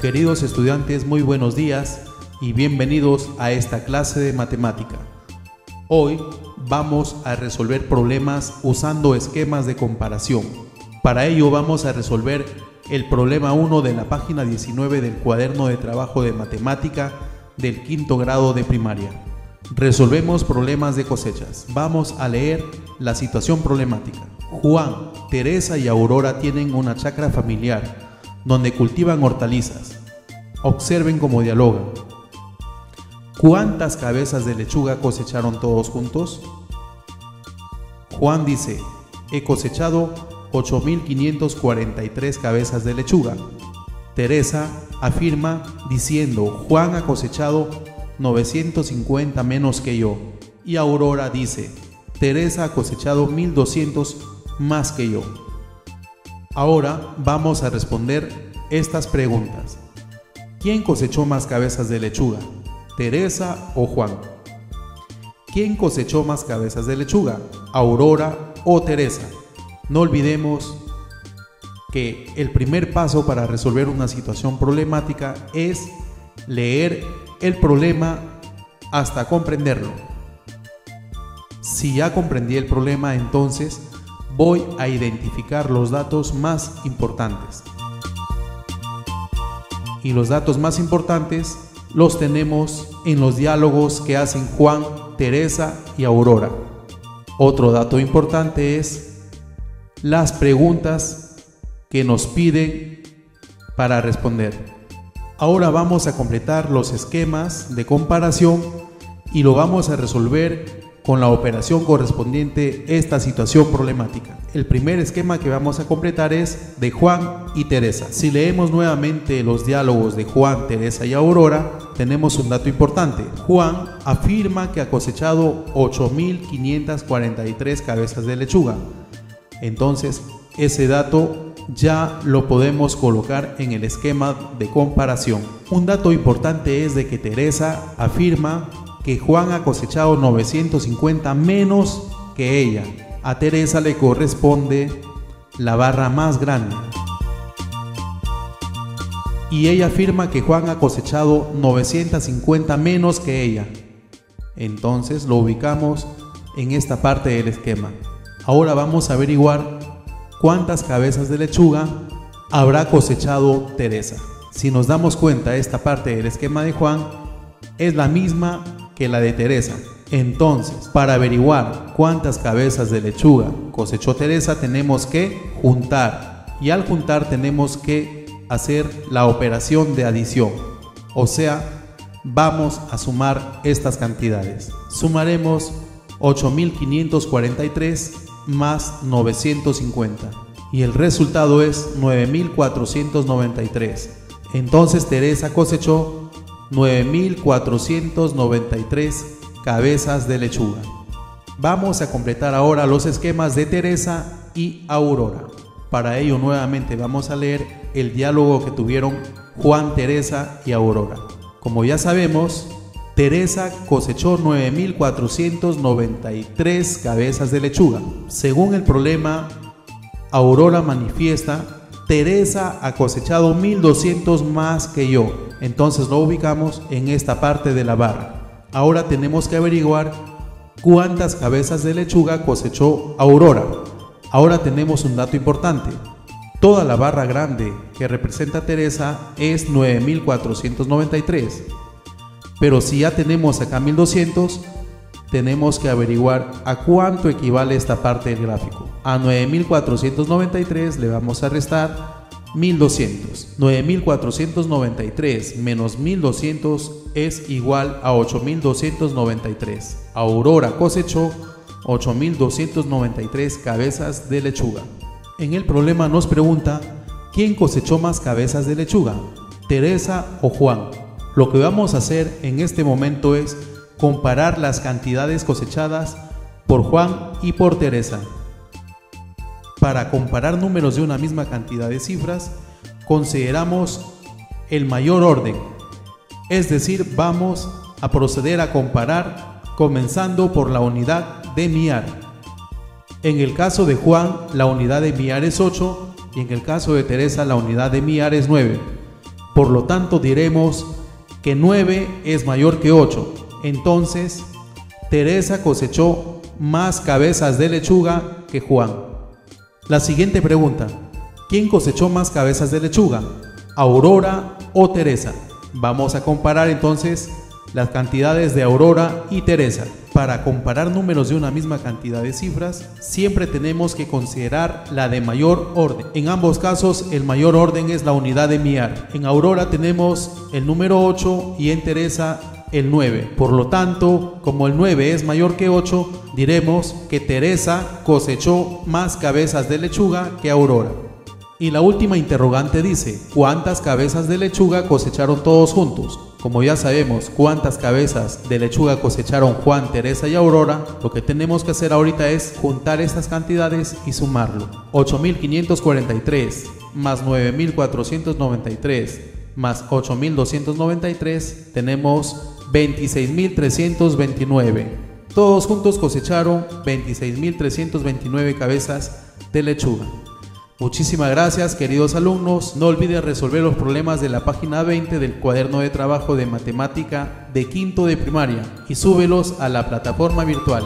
Queridos estudiantes, muy buenos días y bienvenidos a esta clase de matemática. Hoy vamos a resolver problemas usando esquemas de comparación. Para ello vamos a resolver el problema 1 de la página 19 del cuaderno de trabajo de matemática del quinto grado de primaria. Resolvemos problemas de cosechas. Vamos a leer la situación problemática. Juan, Teresa y Aurora tienen una chacra familiar donde cultivan hortalizas. Observen cómo dialogan. ¿Cuántas cabezas de lechuga cosecharon todos juntos? Juan dice, he cosechado 8.543 cabezas de lechuga. Teresa afirma diciendo, Juan ha cosechado 950 menos que yo. Y Aurora dice, Teresa ha cosechado 1.200 más que yo. Ahora vamos a responder estas preguntas. ¿Quién cosechó más cabezas de lechuga? ¿Teresa o Juan? ¿Quién cosechó más cabezas de lechuga? ¿Aurora o Teresa? No olvidemos que el primer paso para resolver una situación problemática es leer el problema hasta comprenderlo. Si ya comprendí el problema, entonces voy a identificar los datos más importantes. Y los datos más importantes los tenemos en los diálogos que hacen Juan, Teresa y Aurora. Otro dato importante es las preguntas que nos piden para responder. Ahora vamos a completar los esquemas de comparación y lo vamos a resolver con la operación correspondiente esta situación problemática. El primer esquema que vamos a completar es de Juan y Teresa. Si leemos nuevamente los diálogos de Juan, Teresa y Aurora, tenemos un dato importante. Juan afirma que ha cosechado 8.543 cabezas de lechuga. Entonces, ese dato ya lo podemos colocar en el esquema de comparación. Un dato importante es de que Teresa afirma que Juan ha cosechado 950 menos que ella. A Teresa le corresponde la barra más grande. Y ella afirma que Juan ha cosechado 950 menos que ella. Entonces lo ubicamos en esta parte del esquema. Ahora vamos a averiguar cuántas cabezas de lechuga habrá cosechado Teresa. Si nos damos cuenta, esta parte del esquema de Juan es la misma que la de Teresa. Entonces, para averiguar cuántas cabezas de lechuga cosechó Teresa, tenemos que juntar. Y al juntar tenemos que hacer la operación de adición. O sea, vamos a sumar estas cantidades. Sumaremos 8.543 más 950. Y el resultado es 9.493. Entonces Teresa cosechó 9.493 cabezas de lechuga. Vamos a completar ahora los esquemas de Teresa y Aurora. Para ello nuevamente vamos a leer el diálogo que tuvieron Juan, Teresa y Aurora. Como ya sabemos, Teresa cosechó 9.493 cabezas de lechuga. Según el problema, Aurora manifiesta, Teresa ha cosechado 1.200 más que yo. Entonces lo ubicamos en esta parte de la barra. Ahora tenemos que averiguar cuántas cabezas de lechuga cosechó Aurora. Ahora tenemos un dato importante. Toda la barra grande que representa Teresa es 9493. Pero si ya tenemos acá 1200, tenemos que averiguar a cuánto equivale esta parte del gráfico. A 9493 le vamos a restar 1200. 9493 menos 1200 es igual a 8293. Aurora cosechó 8293 cabezas de lechuga. En el problema nos pregunta, ¿quién cosechó más cabezas de lechuga? ¿Teresa o Juan? Lo que vamos a hacer en este momento es comparar las cantidades cosechadas por Juan y por Teresa. Para comparar números de una misma cantidad de cifras, consideramos el mayor orden, es decir, vamos a proceder a comparar comenzando por la unidad de miar. En el caso de Juan, la unidad de miar es 8 y en el caso de Teresa, la unidad de miar es 9. Por lo tanto diremos que 9 es mayor que 8. Entonces, Teresa cosechó más cabezas de lechuga que Juan. La siguiente pregunta. ¿Quién cosechó más cabezas de lechuga? ¿Aurora o Teresa? Vamos a comparar entonces las cantidades de Aurora y Teresa. Para comparar números de una misma cantidad de cifras, siempre tenemos que considerar la de mayor orden. En ambos casos, el mayor orden es la unidad de miar. En Aurora tenemos el número 8 y en Teresa el 9. Por lo tanto, como el 9 es mayor que 8, diremos que Teresa cosechó más cabezas de lechuga que Aurora. Y la última interrogante dice, ¿cuántas cabezas de lechuga cosecharon todos juntos? Como ya sabemos cuántas cabezas de lechuga cosecharon Juan, Teresa y Aurora, lo que tenemos que hacer ahorita es juntar estas cantidades y sumarlo. 8.543 más 9.493 más 8.293 tenemos 26.329. Todos juntos cosecharon 26.329 cabezas de lechuga. Muchísimas gracias queridos alumnos. No olviden resolver los problemas de la página 20 del cuaderno de trabajo de matemática de quinto de primaria y súbelos a la plataforma virtual.